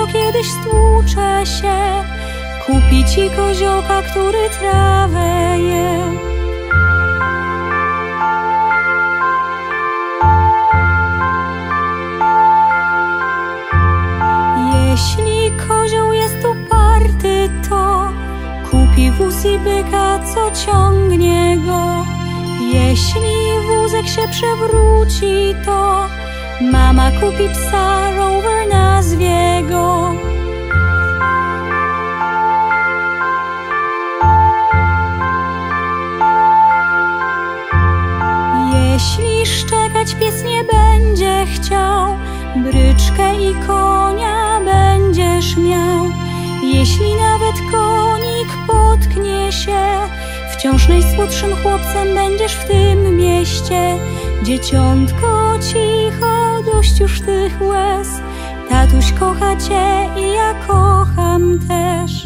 Lustro kiedyś stłucze się, kupi ci koziołka, który trawę je. Jeśli kozioł jest uparty, to kupi wóz i byka, co ciągnie go. Jeśli wózek się przewróci, to mama kupi psa, rower nazwie go. Jeśli szczekać pies nie będzie chciał, bryczkę i konia będziesz miał. Jeśli nawet konik potknie się, wciąż najsłodszym chłopcem będziesz w tym mieście. Dzieciątko cicho, dość już tych łez. Tatuś kocha cię i ja kocham też.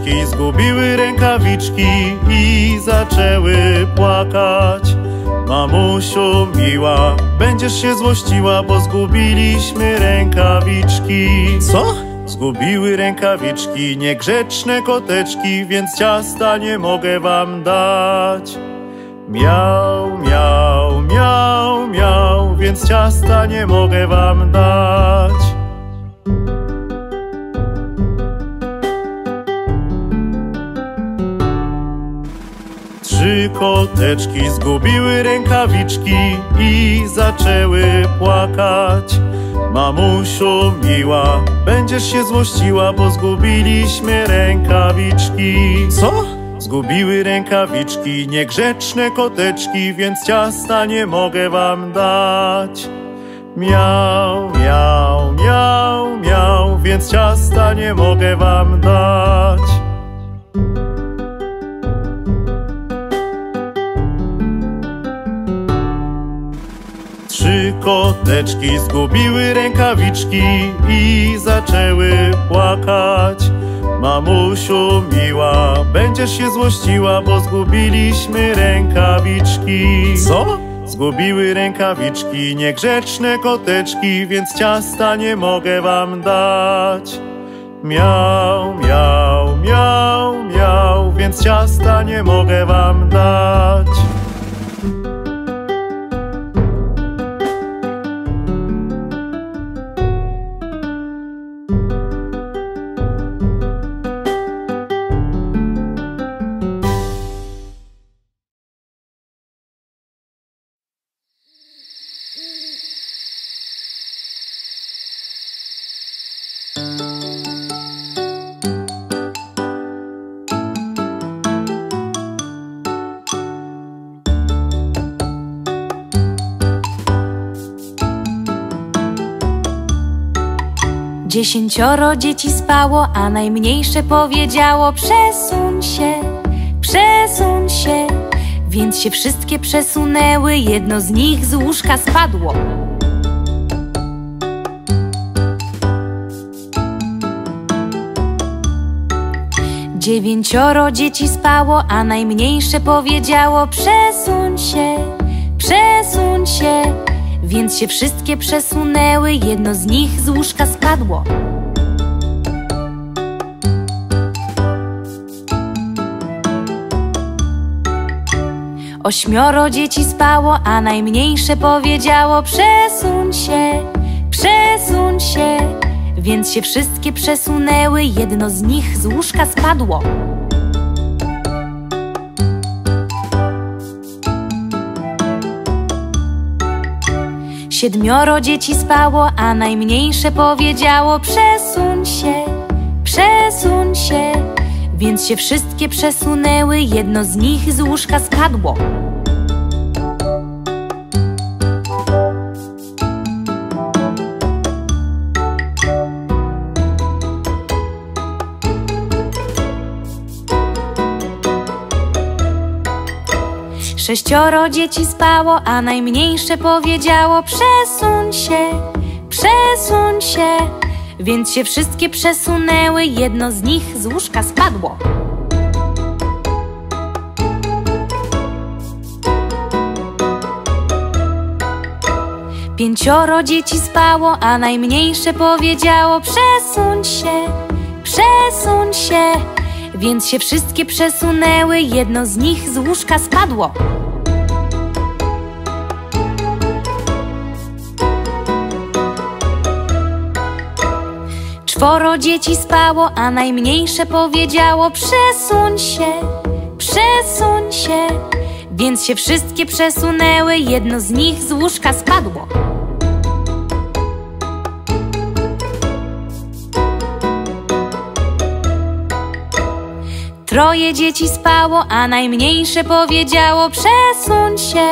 Koteczki zgubiły rękawiczki i zaczęły płakać. Mamusiu miła, będziesz się złościła, bo zgubiliśmy rękawiczki. Co? Zgubiły rękawiczki, niegrzeczne koteczki, więc ciasta nie mogę wam dać. Miał, miał, miał, miał, więc ciasta nie mogę wam dać. Trzy koteczki zgubiły rękawiczki i zaczęły płakać. Mamusiu miła, będziesz się złościła, bo zgubiliśmy rękawiczki. Co? Zgubiły rękawiczki, niegrzeczne koteczki, więc ciasta nie mogę wam dać. Miał, miał, miał, miał, więc ciasta nie mogę wam dać. Koteczki zgubiły rękawiczki i zaczęły płakać. Mamusiu miła, będziesz się złościła, bo zgubiliśmy rękawiczki. Co? Zgubiły rękawiczki, niegrzeczne koteczki, więc ciasta nie mogę wam dać. Miał, miał, miał, miał, więc ciasta nie mogę wam dać. Dziesięcioro dzieci spało, a najmniejsze powiedziało Przesuń się, przesuń się. Więc się wszystkie przesunęły, jedno z nich z łóżka spadło. Dziewięcioro dzieci spało, a najmniejsze powiedziało Przesuń się, przesuń się Więc się wszystkie przesunęły, jedno z nich z łóżka spadło. Ośmioro dzieci spało, a najmniejsze powiedziało Przesuń się, przesuń się. Więc się wszystkie przesunęły, jedno z nich z łóżka spadło Siedmioro dzieci spało, a najmniejsze powiedziało Przesuń się, przesuń się. Więc się wszystkie przesunęły, jedno z nich z łóżka spadło Sześcioro dzieci spało, a najmniejsze powiedziało Przesuń się, przesuń się. Więc się wszystkie przesunęły, jedno z nich z łóżka spadło. Pięcioro dzieci spało, a najmniejsze powiedziało Przesuń się, Więc się wszystkie przesunęły, jedno z nich z łóżka spadło. Czworo dzieci spało, a najmniejsze powiedziało Przesuń się, przesuń się. Więc się wszystkie przesunęły, jedno z nich z łóżka spadło Troje dzieci spało, a najmniejsze powiedziało Przesuń się,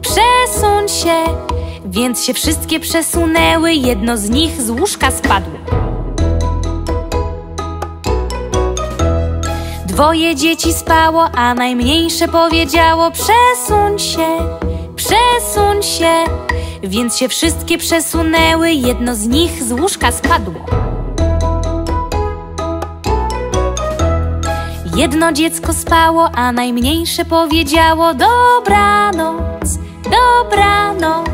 przesuń się. Więc się wszystkie przesunęły, jedno z nich z łóżka spadło. Dwoje dzieci spało, a najmniejsze powiedziało Przesuń się, przesuń się. Więc się wszystkie przesunęły, jedno z nich z łóżka spadło Jedno dziecko spało, a najmniejsze powiedziało Dobranoc, dobranoc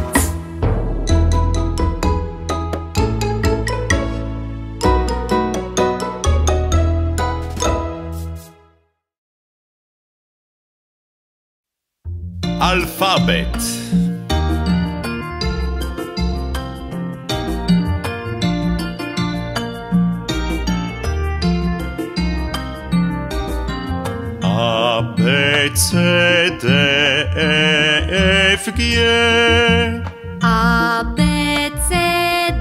Alfabet. A, C, D, E, F, G. A, B, C,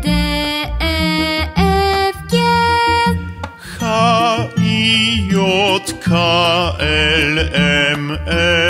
D, E, F, G H, I, J, K, L, M, N.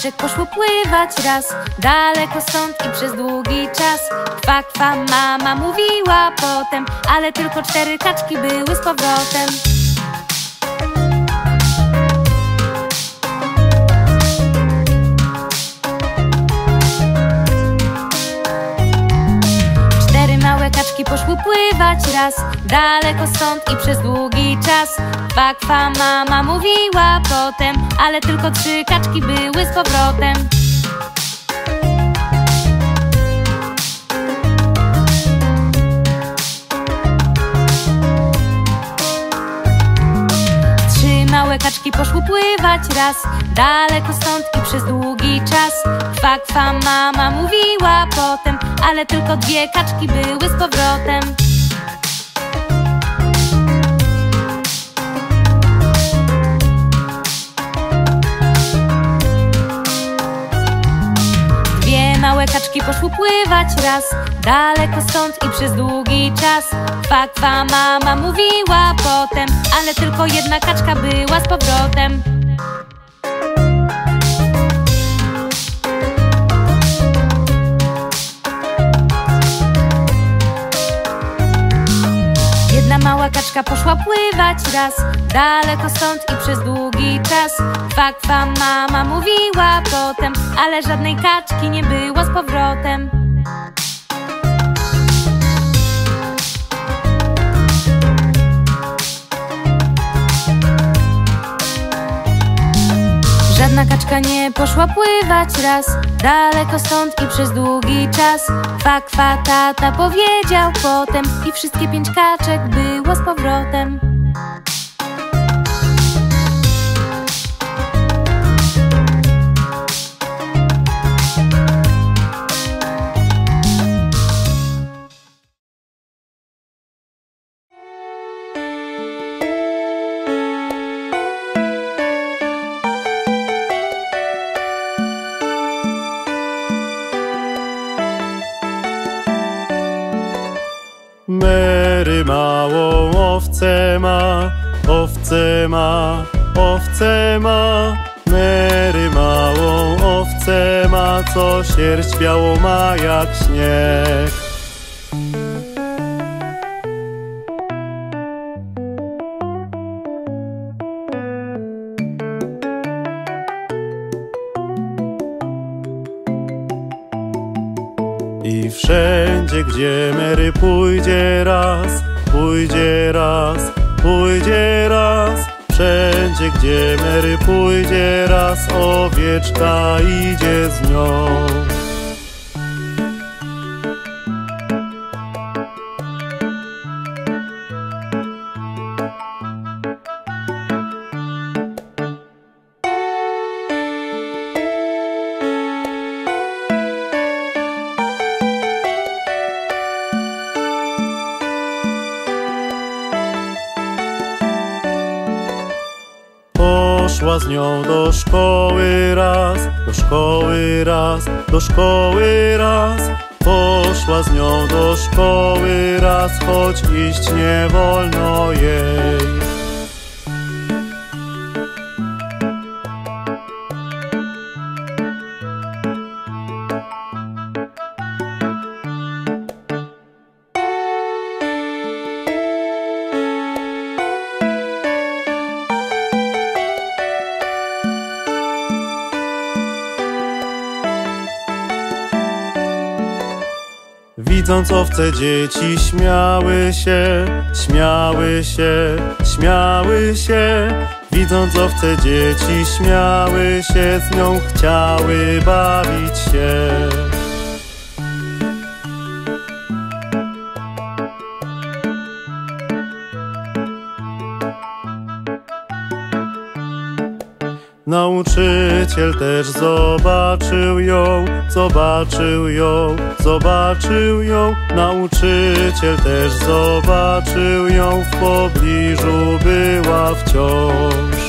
kaczek poszło pływać raz Daleko stąd i przez długi czas. Kwa, kwa, mama mówiła potem Ale tylko cztery kaczki były z powrotem kaczki poszły pływać raz Daleko stąd i przez długi czas. Kwa, kwa, mama mówiła potem Ale tylko trzy kaczki były z powrotem. Trzy małe kaczki poszły pływać raz Daleko stąd i przez długi czas. Kwa, kwa, mama mówiła potem Ale tylko dwie kaczki były z powrotem. Małe kaczki poszły pływać raz. Daleko stąd i przez długi czas. Kwa, mama mówiła potem Ale tylko jedna kaczka była z powrotem Jedna mała kaczka poszła pływać raz Daleko stąd i przez długi czas. Kwa, kwa, mama mówiła potem Ale żadnej kaczki nie było z powrotem Żadna kaczka nie poszła pływać raz. Daleko stąd i przez długi czas. Kwa, kwa, tata powiedział potem. I wszystkie pięć kaczek było z powrotem owcę ma, owcę ma. Mary małą owcę ma, co sierść białą ma jak śnieg. Z nią do szkoły raz, choć iść nie wolno jej. Widząc owce dzieci śmiały się, śmiały się, śmiały się. Widząc owce dzieci śmiały się, z nią chciały bawić się. Nauczyciel też zobaczył ją, zobaczył ją, zobaczył ją. Nauczyciel też zobaczył ją, w pobliżu była wciąż.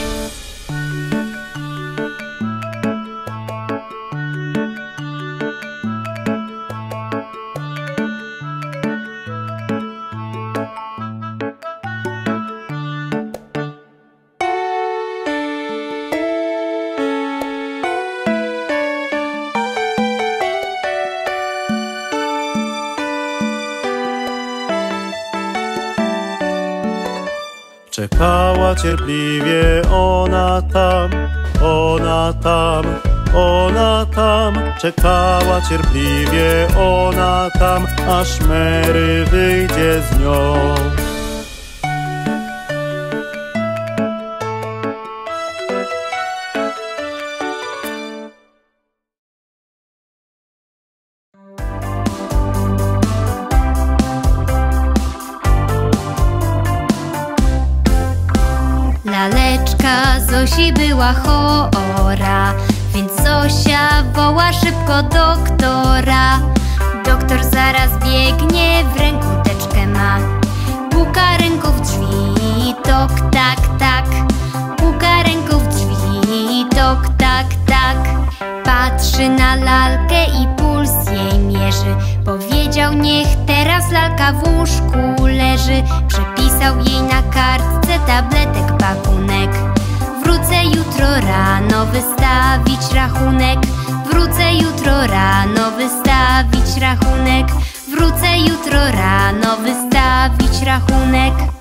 Cierpliwie ona tam, ona tam, ona tam. Czekała cierpliwie ona tam, aż Mary wyjdzie z nią. Zosi była chora, więc Zosia woła szybko doktora. Doktor zaraz biegnie, w ręku teczkę ma. Puka ręką w drzwi, tok, tak, tak. Puka ręką w drzwi, tok, tak, tak. Patrzy na lalkę i puls jej mierzy. Powiedział, niech teraz lalka w łóżku leży. Przepisał jej na kartce tabletek pakunek. Wrócę jutro rano wystawić rachunek. Wrócę jutro rano wystawić rachunek. Wrócę jutro rano wystawić rachunek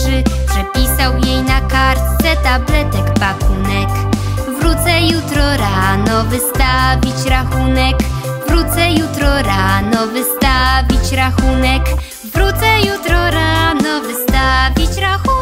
łóżku leży Przepisał jej na kartce tabletek pakunek. Wrócę jutro rano wystawić rachunek. Wrócę jutro rano wystawić rachunek. Wrócę jutro rano wystawić rachunek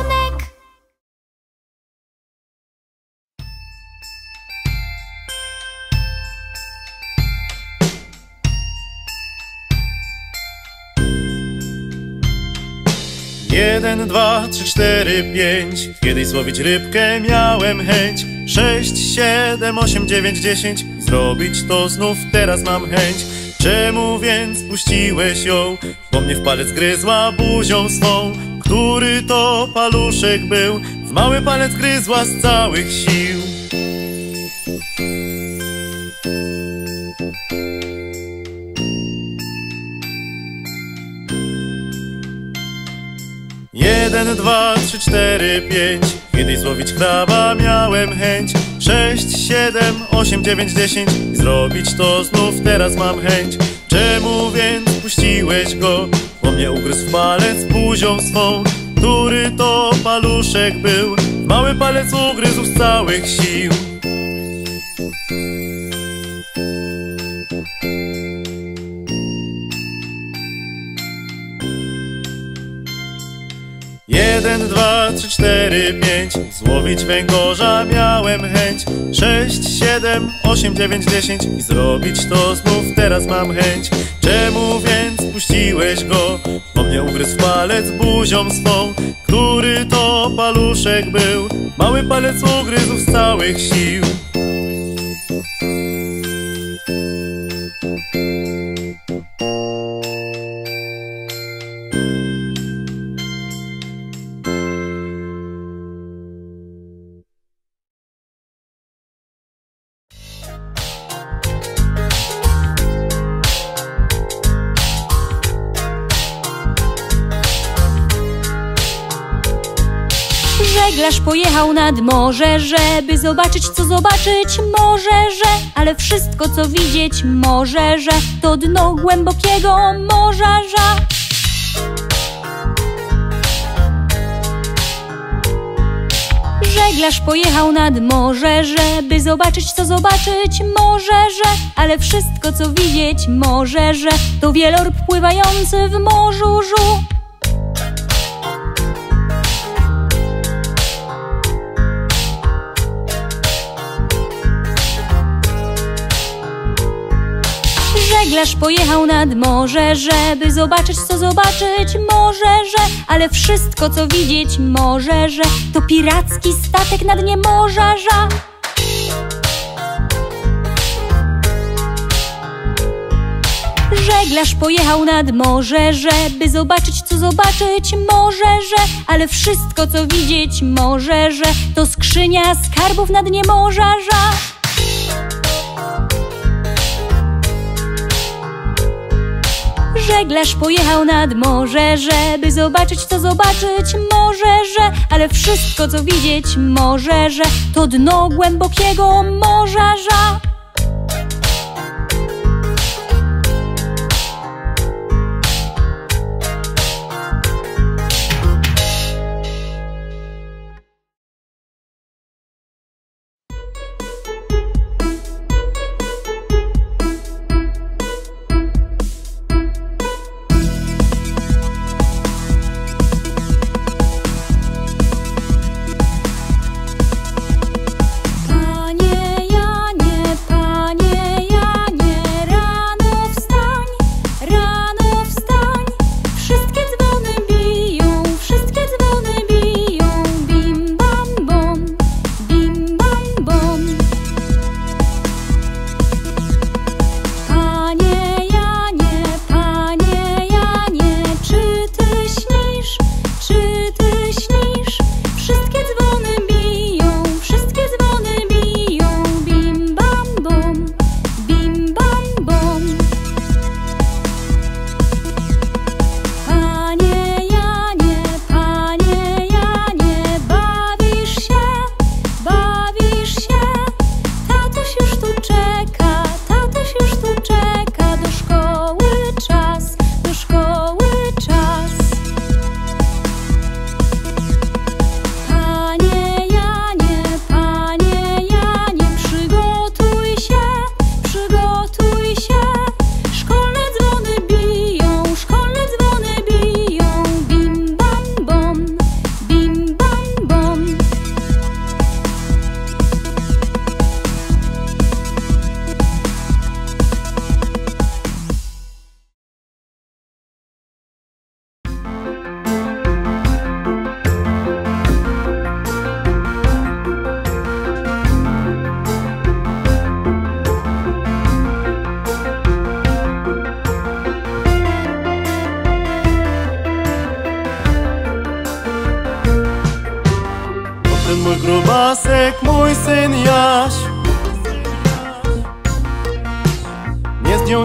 Jeden, dwa, trzy, cztery, pięć. Kiedyś złowić rybkę miałem chęć. Sześć, siedem, osiem, dziewięć, dziesięć. Zrobić to znów teraz mam chęć. Czemu więc puściłeś ją? Bo mnie w palec gryzła buzią swą Który to paluszek był? W mały palec gryzła z całych sił Jeden, dwa, trzy, cztery, pięć. Kiedyś złowić kraba miałem chęć. Sześć, siedem, osiem, dziewięć, dziesięć. I zrobić to znów teraz mam chęć. Czemu więc puściłeś go? Bo mnie ugryzł w palec buzią swą Który to paluszek był. Mały palec ugryzł z całych sił Jeden, dwa, trzy, cztery, pięć. Złowić węgorza miałem chęć. Sześć, siedem, osiem, dziewięć, dziesięć. I zrobić to znów teraz mam chęć. Czemu więc puściłeś go? Bo mnie ugryzł palec buzią swą. Który to paluszek był? Mały palec ugryzł z całych sił nad morze, żeby zobaczyć, co zobaczyć może, że Ale wszystko, co widzieć może, że To dno głębokiego morza, Żeglarz pojechał nad morze, żeby zobaczyć, co zobaczyć może, że Ale wszystko, co widzieć może, że To wielorb pływający w morzu, żu Żeglarz pojechał nad morze, żeby zobaczyć, co zobaczyć może, że Ale wszystko, co widzieć może, że To piracki statek na dnie morza, że. Żeglarz pojechał nad morze, żeby zobaczyć, co zobaczyć może, że Ale wszystko, co widzieć może, że To skrzynia skarbów na dnie morza, że Żeglarz pojechał nad morze, żeby zobaczyć, co zobaczyć może, że Ale wszystko, co widzieć może, że To dno głębokiego morza, że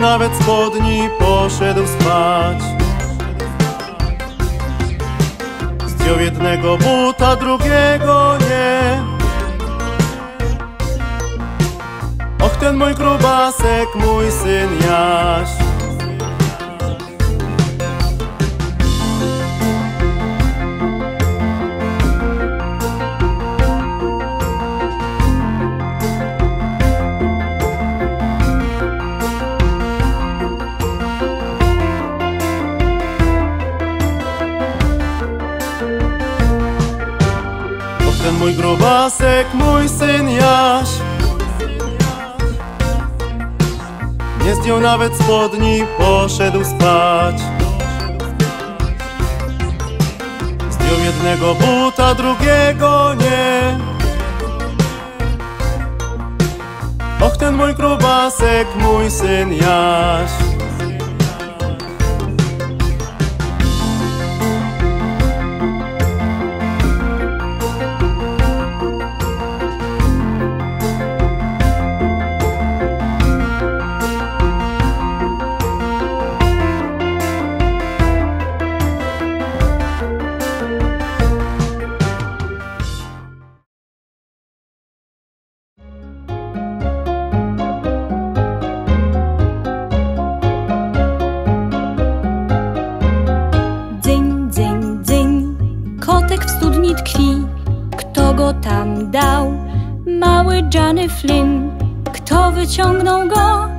nawet spodni poszedł spać. Zdjął jednego buta, drugiego nie. Och, ten mój grubasek, mój syn Jaś Jasek, mój syn Jaś. Nie zdjął nawet spodni, poszedł spać. Zdjął jednego buta, drugiego nie. Och, ten mój grubasek, mój syn Jaś. Wyciągnął go?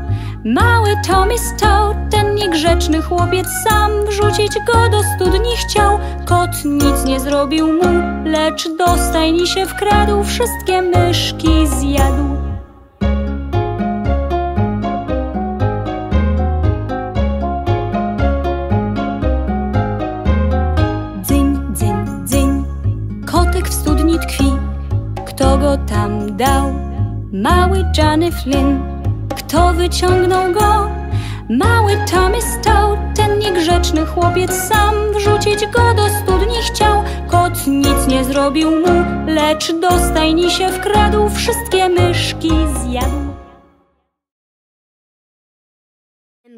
Mały Tommy Stout, ten niegrzeczny chłopiec sam Wrzucić go do studni chciał. Kot nic nie zrobił mu Lecz do stajni się wkradł. Wszystkie myszki zjadł dał mały Johnny Flynn. Kto wyciągnął go? Mały Tommy stał, ten niegrzeczny chłopiec sam Wrzucić go do studni chciał Kot nic nie zrobił mu, lecz do stajni się wkradł Wszystkie myszki zjadł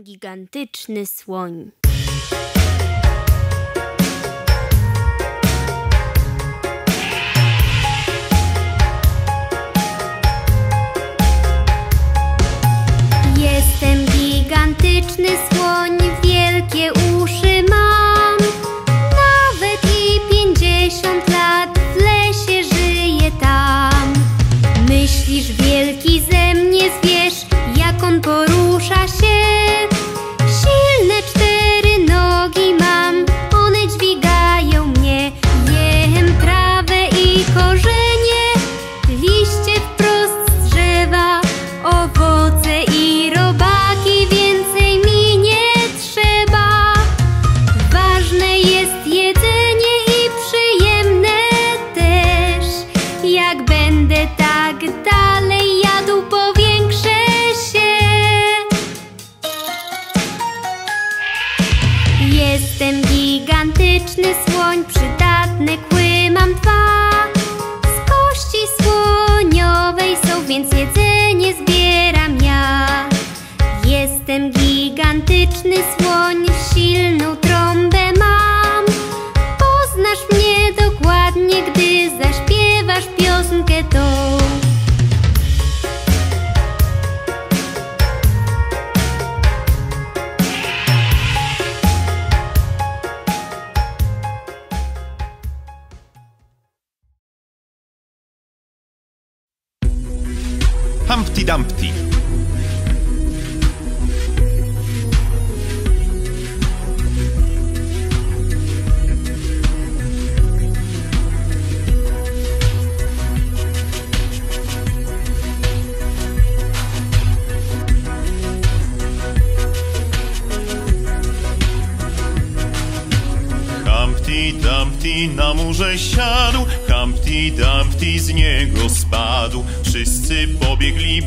Gigantyczny słoń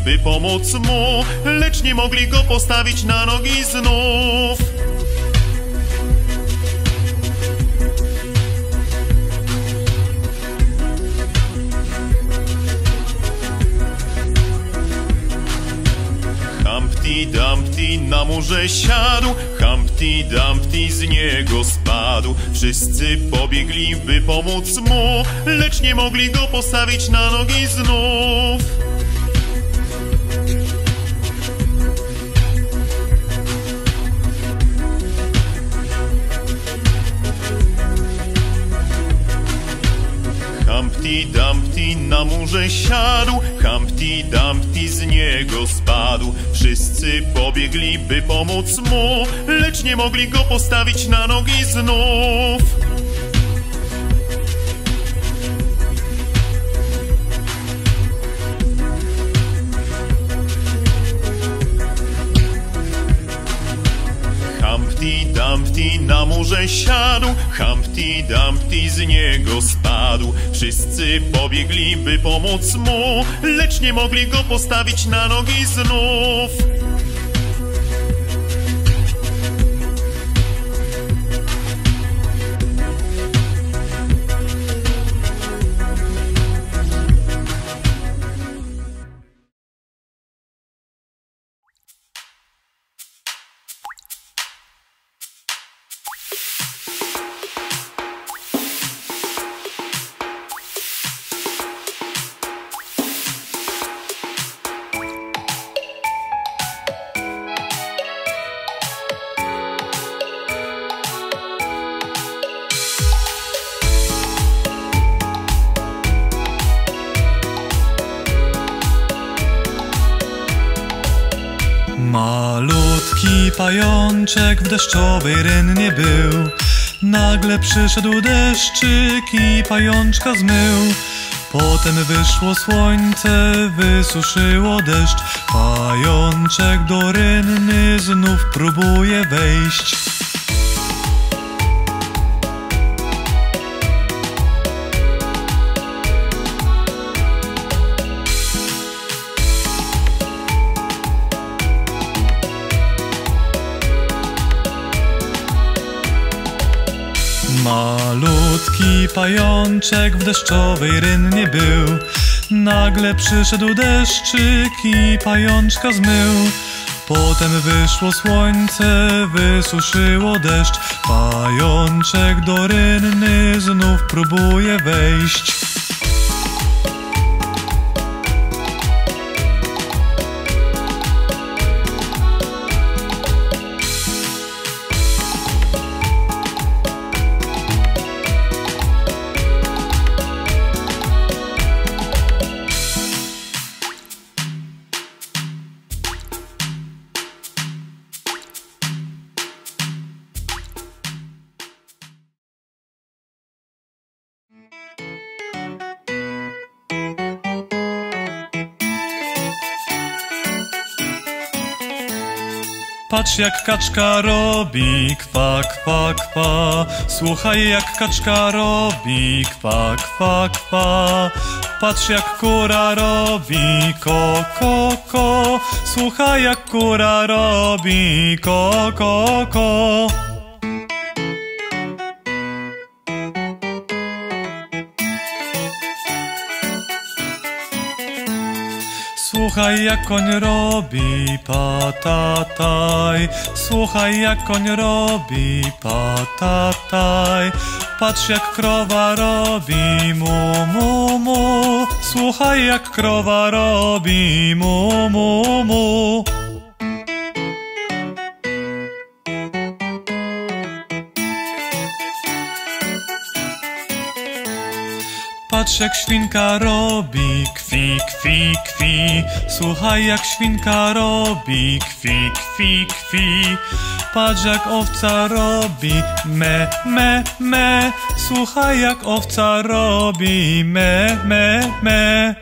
by pomóc mu, lecz nie mogli go postawić na nogi znów. Humpty Dumpty na murze siadł, Humpty Dumpty z niego spadł. Wszyscy pobiegli, by pomóc mu, lecz nie mogli go postawić na nogi znów. Humpty Dumpty na murze siadł, Humpty Dumpty z niego spadł. Wszyscy pobiegli, by pomóc mu, lecz nie mogli go postawić na nogi znów. Dumpty na murze siadł, Humpty Dumpty z niego spadł. Wszyscy pobiegli, by pomóc mu, lecz nie mogli go postawić na nogi znów. Pajączek w deszczowej rynnie był. Nagle przyszedł deszczyk i pajączka zmył. Potem wyszło słońce, wysuszyło deszcz. Pajączek do rynny znów próbuje wejść. Malutki pajączek w deszczowej rynnie był. Nagle przyszedł deszczyk i pajączka zmył. Potem wyszło słońce, wysuszyło deszcz. Pajączek do rynny znów próbuje wejść. Jak kaczka robi, kwa, kwa, kwa. Słuchaj jak kaczka robi, kwa, kwa, kwa. Patrz jak kura robi, ko, ko, ko. Słuchaj jak kura robi, ko, ko, ko. Słuchaj jak koń robi patataj, słuchaj jak koń robi patataj. Patrz jak krowa robi mu mu mu, słuchaj jak krowa robi mu mu mu. Patrz jak świnka robi, kwi, kwi, kwi. Słuchaj jak świnka robi, kwi, kwi, kwi. Patrz jak owca robi, me, me, me. Słuchaj jak owca robi, me, me, me.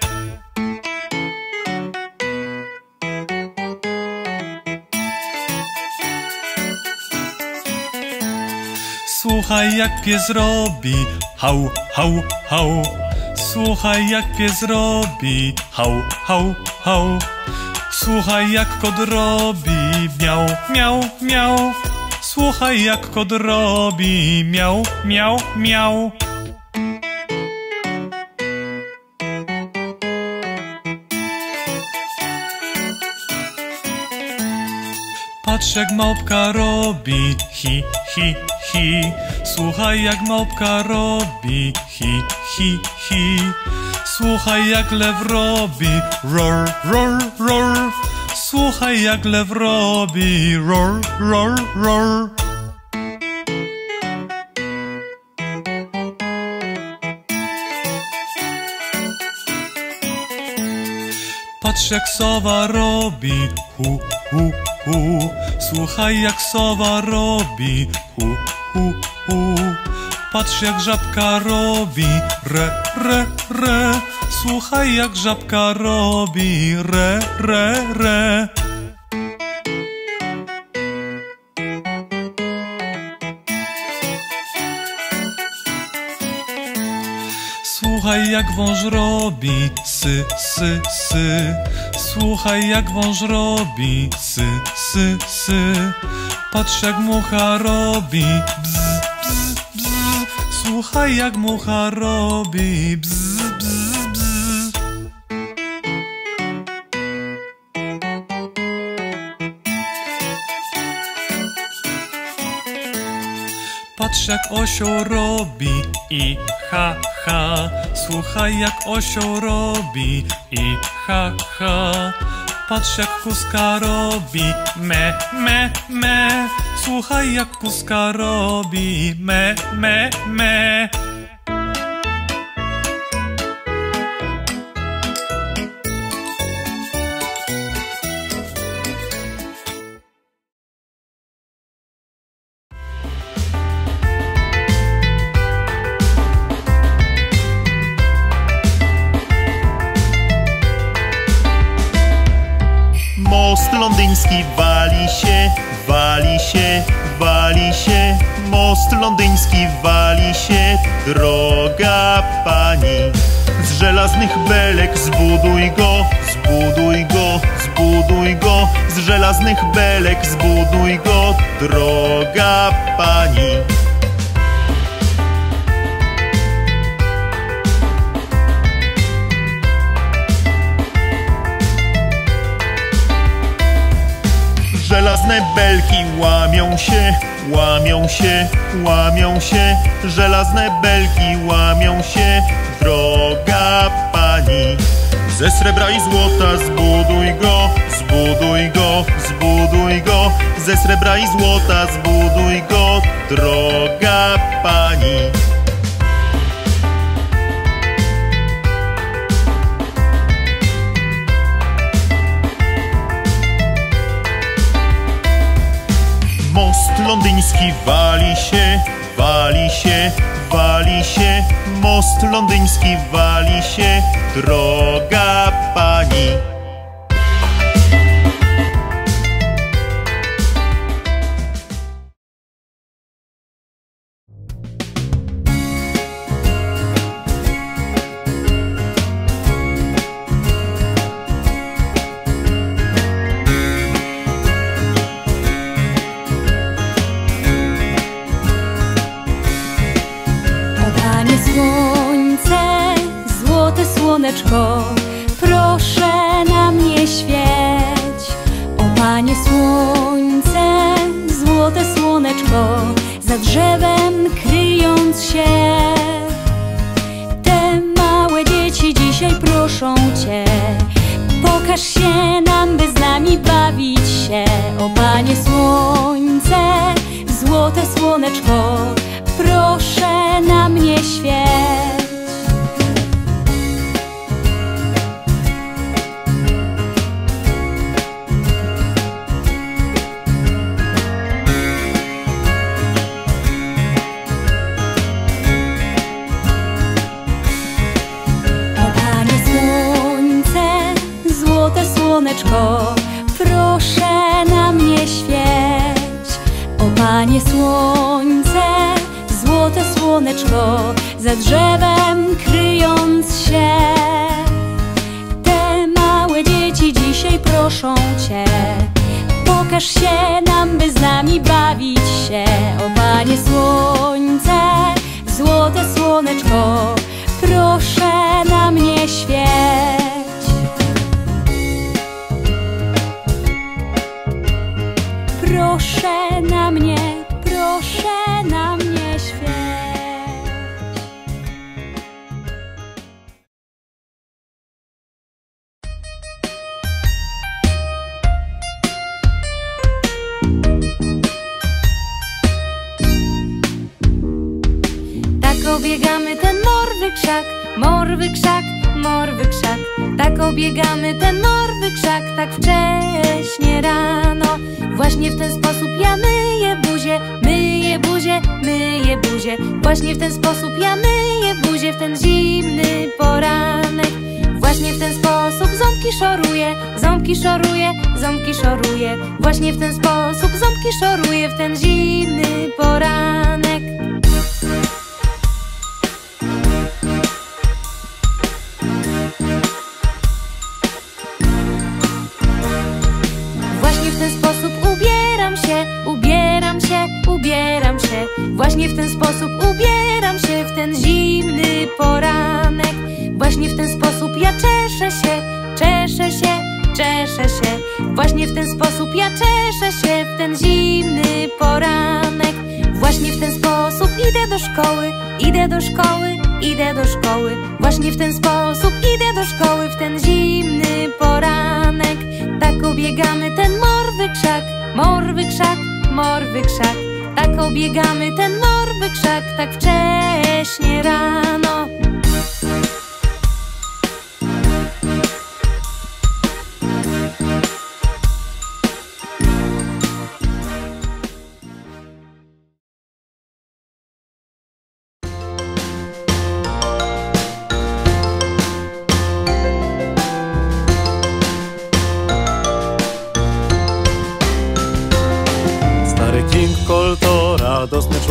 Słuchaj jak pies robi, hał, hał, hał. Słuchaj jak pies robi, hał, hał, hał. Słuchaj jak kot robi, miał, miał, miał. Słuchaj jak kot robi, miał, miał, miał. Patrz jak małpka robi, hi, hi, hi. Słuchaj jak małpka robi, hi, hi, hi. Słuchaj jak lew robi, roar, roar, roar. Słuchaj jak lew robi, roar, roar, roar. Patrz jak sowa robi, hu, hu, hu. Słuchaj jak sowa robi, hu, hu, hu. Patrz jak żabka robi, re, re, re. Słuchaj jak żabka robi, re, re, re. Słuchaj jak wąż robi, sy, sy, sy. Słuchaj jak wąż robi, sy, sy, sy. Patrz jak mucha robi, bzz, bzz, bzz. Słuchaj jak mucha robi, bzz, Patrz jak osioł robi i ha ha. Słuchaj jak osioł robi i ha ha. Patrz jak kuska robi me me me. Słuchaj jak kuska robi me me me. wali się, droga pani. Z żelaznych belek zbuduj go, zbuduj go, zbuduj go. Z żelaznych belek zbuduj go, droga pani. Żelazne belki łamią się, Łamią się, łamią się, żelazne belki łamią się, droga pani. Ze srebra i złota zbuduj go, zbuduj go, zbuduj go. Ze srebra i złota zbuduj go, droga pani. Most londyński wali się, wali się, wali się. Most londyński wali się, droga pani.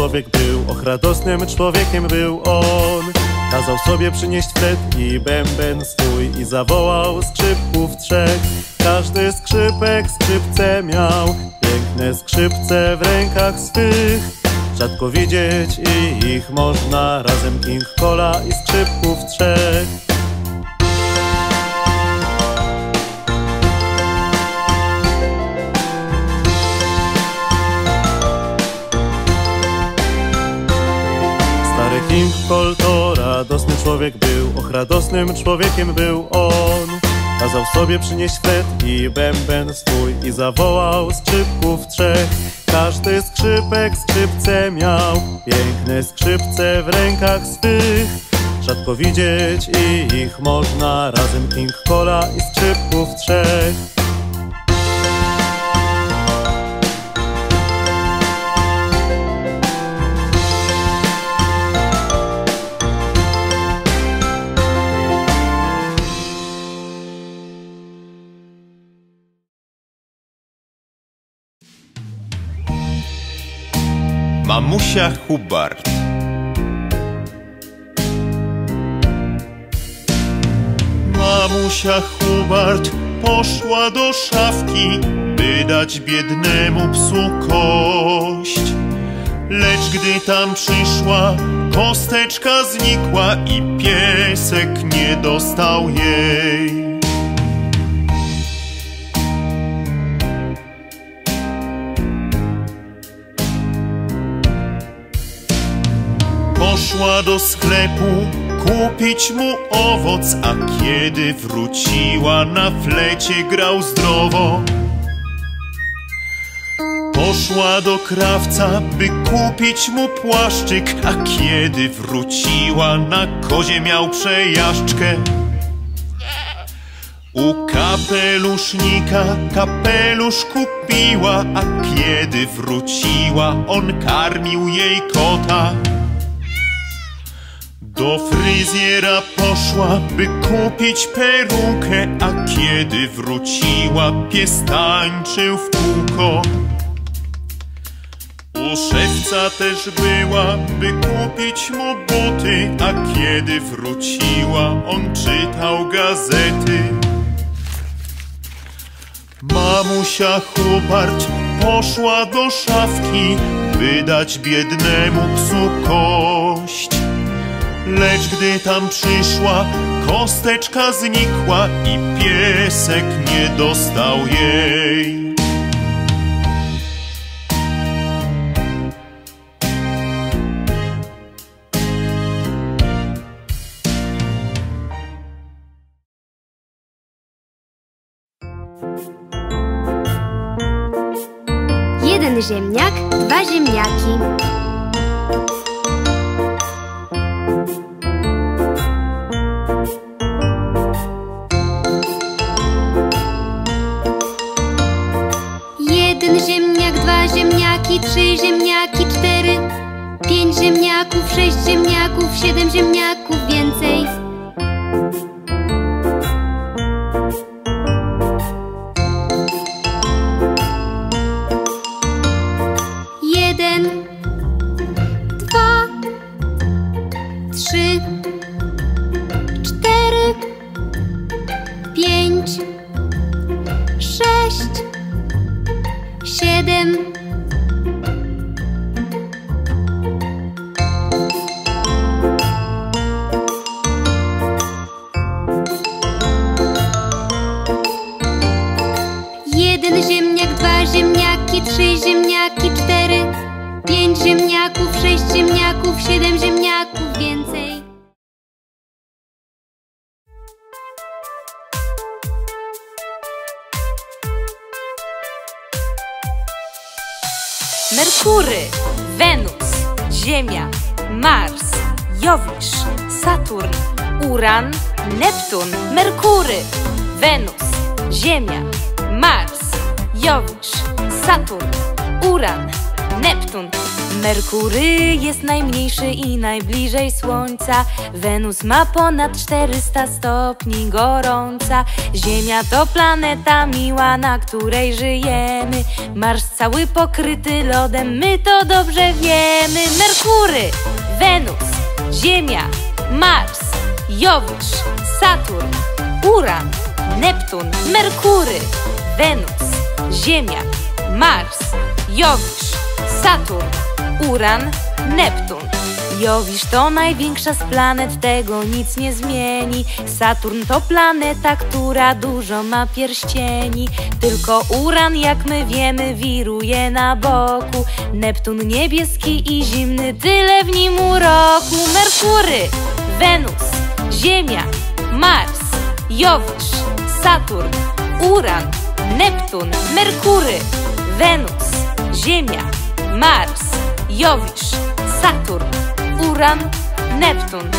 człowiek był, och radosnym człowiekiem był on. Kazał sobie przynieść wtet i bęben swój i zawołał skrzypków trzech. Każdy skrzypek skrzypce miał, piękne skrzypce w rękach swych. Rzadko widzieć i ich można razem King Cola i skrzypków trzech. Człowiek był, och radosnym człowiekiem był on. Kazał sobie przynieść flet i bęben swój i zawołał skrzypków trzech. Każdy skrzypek skrzypce miał, piękne skrzypce w rękach swych. Rzadko widzieć i ich można, razem King Cola i skrzypków trzech. Mamusia Hubart Mamusia Hubart poszła do szafki, by dać biednemu psu kość. Lecz gdy tam przyszła, kosteczka znikła i piesek nie dostał jej. Poszła do sklepu kupić mu owoc, a kiedy wróciła na flecie grał zdrowo. Poszła do krawca, by kupić mu płaszczyk, a kiedy wróciła na kozie miał przejażdżkę. U kapelusznika kapelusz kupiła, a kiedy wróciła, on karmił jej kota. Do fryzjera poszła, by kupić perukę, a kiedy wróciła, pies tańczył w kółko. U szewca też była, by kupić mu buty, a kiedy wróciła, on czytał gazety. Mamusia Hubart poszła do szafki, by dać biednemu psu kość. Lecz gdy tam przyszła, kosteczka znikła i piesek nie dostał jej. Jeden ziemniak, dwa ziemniaki. Trzy ziemniaki, cztery, pięć ziemniaków, sześć ziemniaków, siedem ziemniaków jest najmniejszy i najbliżej Słońca. Wenus ma ponad 400 stopni gorąca. Ziemia to planeta miła, na której żyjemy. Mars cały pokryty lodem, my to dobrze wiemy. Merkury, Wenus, Ziemia, Mars, Jowisz, Saturn, Uran, Neptun, Merkury, Wenus, Ziemia, Mars, Jowisz, Saturn, Uran, Neptun. Jowisz to największa z planet, tego nic nie zmieni. Saturn to planeta, która dużo ma pierścieni. Tylko Uran, jak my wiemy, wiruje na boku. Neptun niebieski i zimny, tyle w nim uroku. Merkury, Wenus, Ziemia, Mars, Jowisz, Saturn, Uran, Neptun, Merkury, Wenus, Ziemia, Mars, Jowisz, Saturn, Uran, Neptun.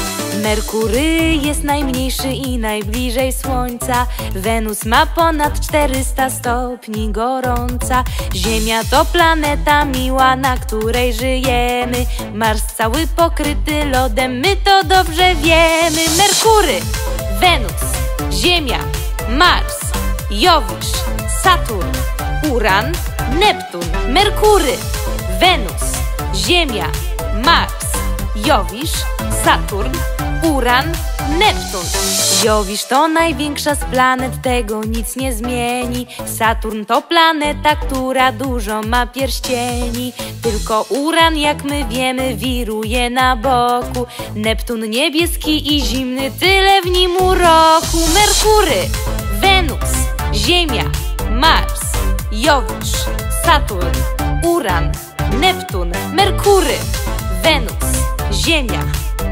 Merkury jest najmniejszy i najbliżej Słońca. Wenus ma ponad 400 stopni gorąca. Ziemia to planeta miła, na której żyjemy. Mars cały pokryty lodem, my to dobrze wiemy. Merkury, Wenus, Ziemia, Mars, Jowisz, Saturn, Uran, Neptun, Merkury, Wenus, Ziemia, Mars, Jowisz, Saturn, Uran, Neptun. Jowisz to największa z planet, tego nic nie zmieni. Saturn to planeta, która dużo ma pierścieni. Tylko Uran, jak my wiemy, wiruje na boku. Neptun niebieski i zimny, tyle w nim uroku. Merkury, Wenus, Ziemia, Mars, Jowisz, Saturn, Uran, Neptun, Merkury, Venus, Zemlja,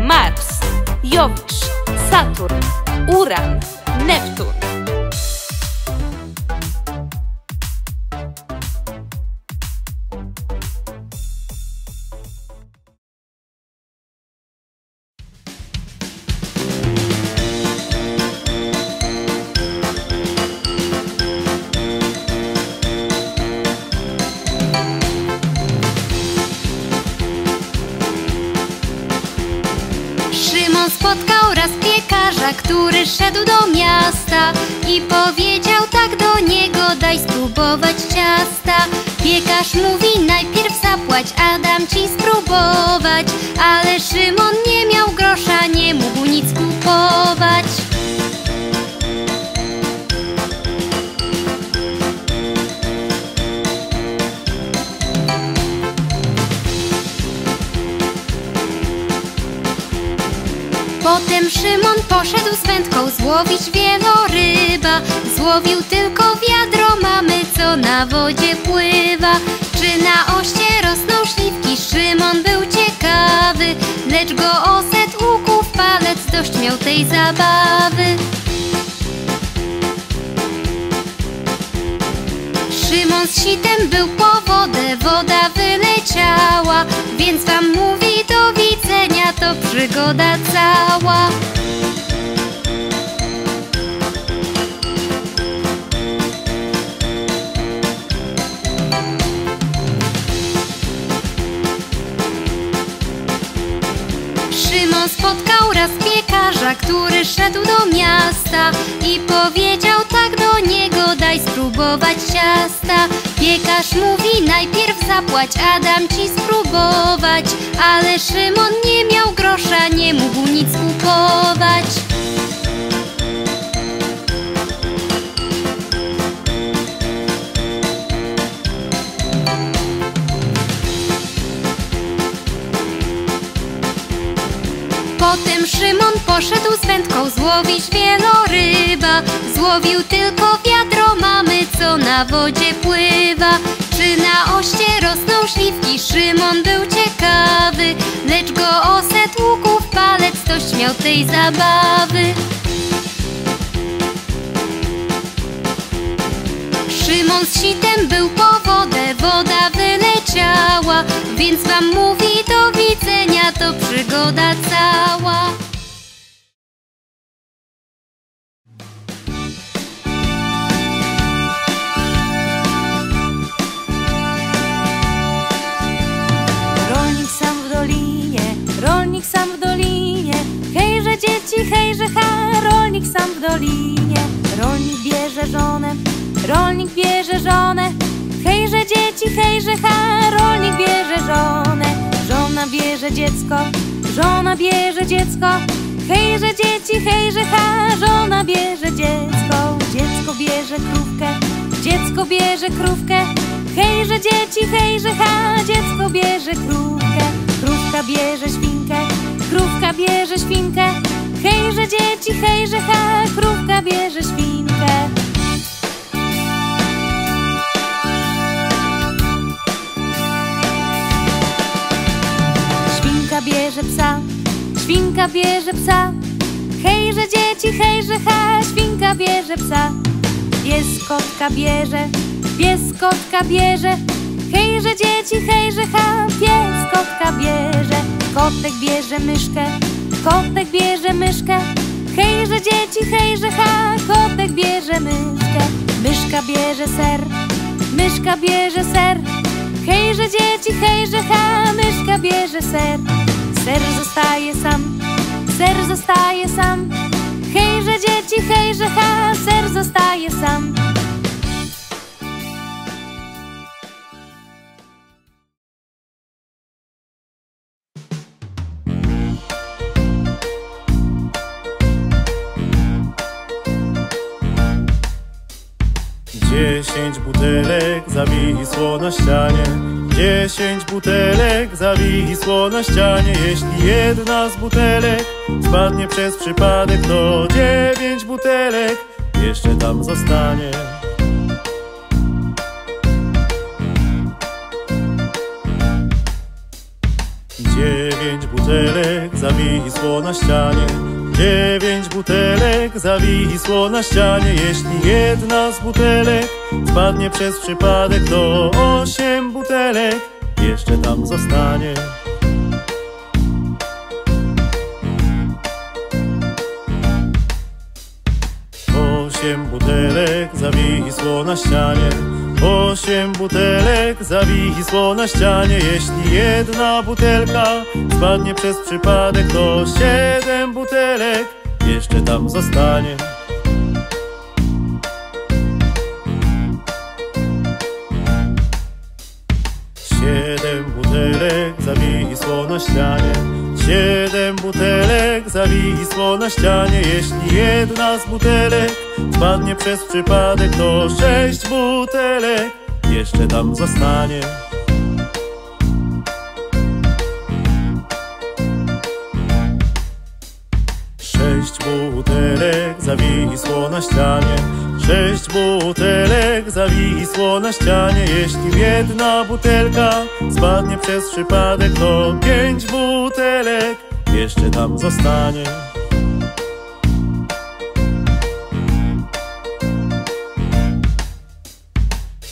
Mars, Jović, Saturn, Uran, Neptun. Spotkał raz piekarza, który szedł do miasta i powiedział tak do niego, daj spróbować ciasta. Piekarz mówi, najpierw zapłać, a dam ci spróbować. Ale Szymon nie miał grosza, nie mógł nic kupować. Potem Szymon poszedł z wędką złowić wieloryba. Złowił tylko wiadro mamy, co na wodzie pływa. Czy na oście rosną śliwki? Szymon był ciekawy Lecz go oset ukuł w palec, dość miał tej zabawy Szymon z sitem był po wodę, woda wyleciała. Więc wam mówi do widzenia, to przygoda cała. Szymon spotkał raz piekarza, który szedł do miasta i powiedział tak do niego, spróbować ciasta. Piekarz mówi, najpierw zapłać, a dam ci spróbować. Ale Szymon nie miał grosza, nie mógł nic kupować. Potem Szymon poszedł z wędką złowić wieloryba. Złowił tylko wiadro mamy, co na wodzie pływa. Czy na oście rosną śliwki? Szymon był ciekawy Lecz go oset łuku w palec, dość miał tej zabawy. Szymon z sitem był po wodę, woda Więc wam mówi do widzenia, to przygoda cała Rolnik sam w dolinie, rolnik sam w dolinie. Hejże dzieci, hejże ha, rolnik sam w dolinie. Rolnik bierze żonę, rolnik bierze żonę. Dzieci, hejże rolnik bierze żonę. Żona bierze dziecko, żona bierze dziecko. Hejże dzieci, hejże ha, żona bierze dziecko. Dziecko bierze krówkę, dziecko bierze krówkę. Hejże dzieci, hejże ha, dziecko bierze krówkę. Krówka bierze świnkę, krówka bierze świnkę. Hejże dzieci, hejże ha, krówka bierze świnkę. Psa, świnka bierze psa. Hejże dzieci, hejże ha, świnka bierze psa. Pies kotka bierze, pies kotka bierze. Hejże dzieci, hejże ha, pies kotka bierze. Kotek bierze myszkę, kotek bierze myszkę. Hejże dzieci, hejże ha, kotek bierze myszkę. Myszka bierze ser, myszka bierze ser. Hejże dzieci, hejże ha, myszka bierze ser. Ser zostaje sam, ser zostaje sam. Hejże dzieci, hejże ha, ser zostaje sam. Dziesięć butelek zawisło na ścianie Dziesięć butelek zawisło na ścianie. Jeśli jedna z butelek spadnie przez przypadek To dziewięć butelek jeszcze tam zostanie. Dziewięć butelek zawisło na ścianie Dziewięć butelek zawisło na ścianie. Jeśli jedna z butelek spadnie przez przypadek To osiem butelek jeszcze tam zostanie. Osiem butelek zawisło na ścianie Osiem butelek zawisło na ścianie. Jeśli jedna butelka spadnie przez przypadek To siedem butelek jeszcze tam zostanie. Siedem butelek zawisło na ścianie Siedem butelek zawisło na ścianie. Jeśli jedna z butelek spadnie przez przypadek To sześć butelek jeszcze tam zostanie. Sześć butelek zawisło na ścianie Sześć butelek zawisło na ścianie. Jeśli jedna butelka spadnie przez przypadek To pięć butelek jeszcze tam zostanie.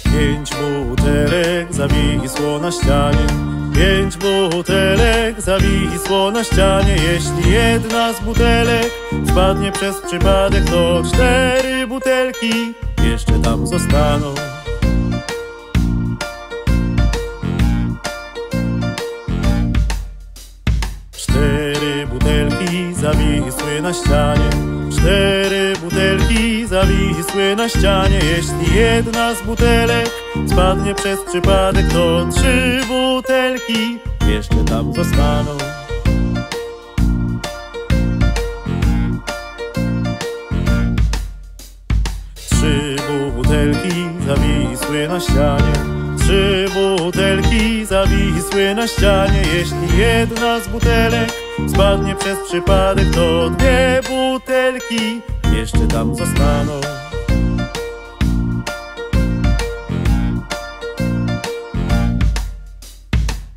Pięć butelek zawisło na ścianie. Pięć butelek zawisło na ścianie. Jeśli jedna z butelek spadnie przez przypadek To cztery butelki jeszcze tam zostaną. Cztery butelki zawisły na ścianie. Cztery butelki zawisły na ścianie. Jeśli jedna z butelek spadnie przez przypadek To trzy butelki jeszcze tam zostaną zawisły na ścianie. Trzy butelki zawisły na ścianie. Jeśli jedna z butelek spadnie przez przypadek To dwie butelki jeszcze tam zostaną.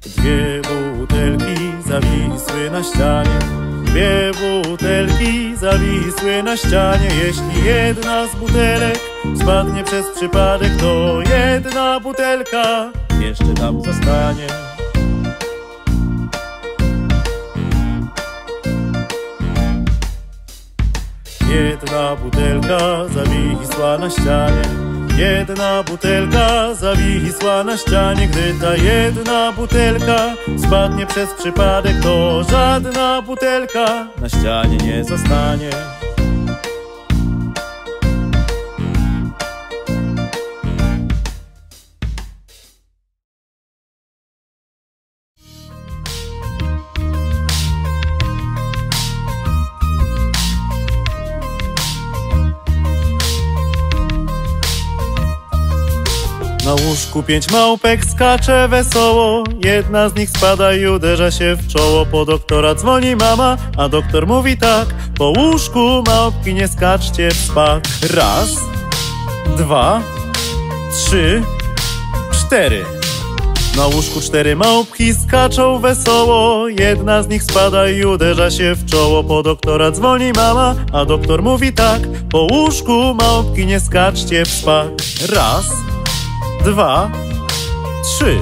Dwie butelki zawisły na ścianie. Dwie butelki zawisły na ścianie. Jeśli jedna z butelek spadnie przez przypadek To jedna butelka jeszcze tam zostanie. Jedna butelka zawisła na ścianie. Jedna butelka zawisła na ścianie. Gdy ta jedna butelka spadnie przez przypadek To żadna butelka na ścianie nie zostanie Łóżku pięć małpek skacze wesoło. Jedna z nich spada i uderza się w czoło. Po doktora dzwoni mama, a doktor mówi tak. Po łóżku małpki nie skaczcie w spach Raz, dwa, trzy, cztery. Na łóżku cztery małpki skaczą wesoło. Jedna z nich spada i uderza się w czoło. Po doktora dzwoni mama, a doktor mówi tak. Po łóżku małpki nie skaczcie w spak. Raz, dwa, trzy.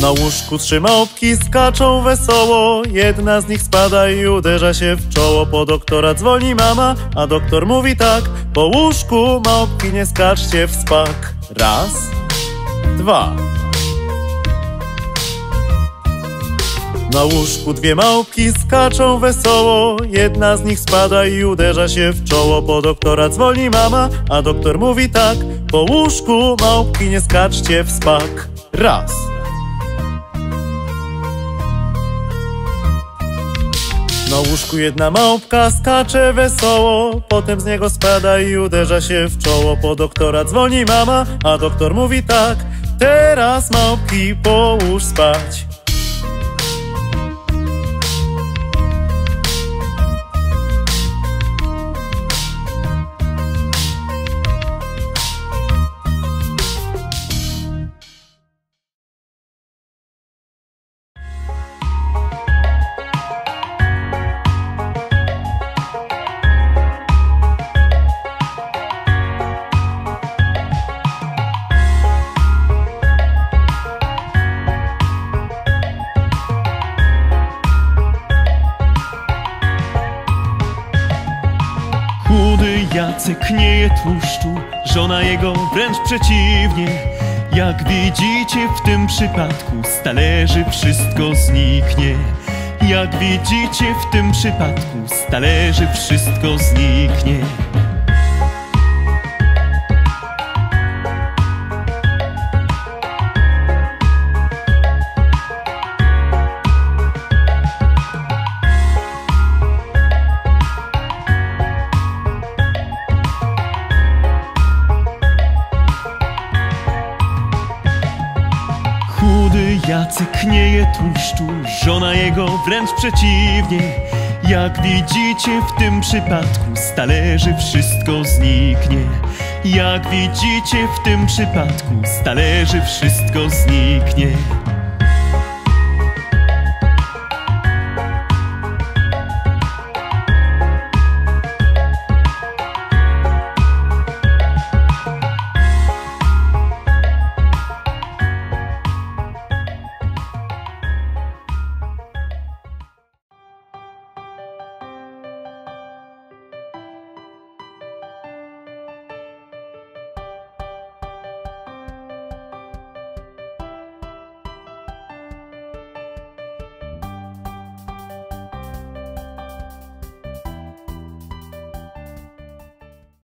Na łóżku trzy małpki skaczą wesoło. Jedna z nich spada i uderza się w czoło. Po doktora dzwoni mama, a doktor mówi tak. Po łóżku małpki nie skaczcie w spak. Raz, dwa Na łóżku dwie małpki skaczą wesoło. Jedna z nich spada i uderza się w czoło. Po doktora dzwoni mama, a doktor mówi tak. Po łóżku małpki nie skaczcie w spak. Raz. Na łóżku jedna małpka skacze wesoło. Potem z niego spada i uderza się w czoło. Po doktora dzwoni mama, a doktor mówi tak. Teraz małpki połóż spać Chudy Jacek nie je tłuszczu, żona jego wręcz przeciwnie. Jak widzicie w tym przypadku z talerzy wszystko zniknie. Jak widzicie w tym przypadku z talerzy wszystko zniknie. Chudy Jacek nie je tłuszczu, żona jego wręcz przeciwnie. Jak widzicie w tym przypadku z talerzy wszystko zniknie. Jak widzicie w tym przypadku z talerzy wszystko zniknie.